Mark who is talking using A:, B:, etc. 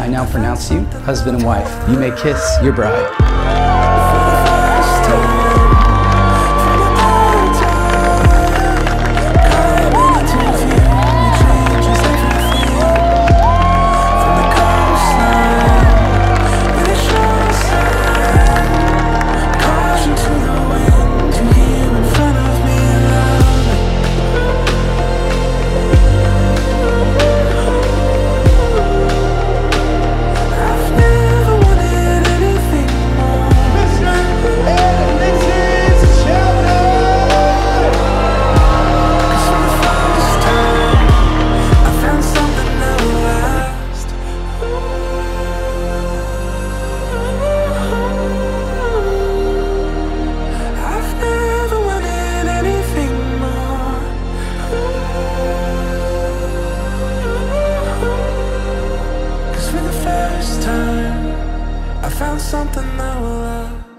A: I now pronounce you husband and wife. You may kiss your bride.
B: first time I found something that will last.